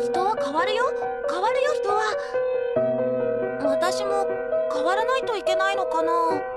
人は変わるよ。変わるよ人は。私も変わらないといけないのかな。